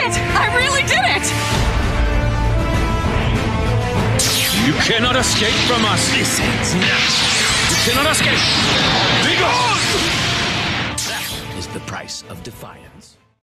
it! I really did it! You cannot escape from us! This ends now! You cannot escape! Because! That is the price of defiance.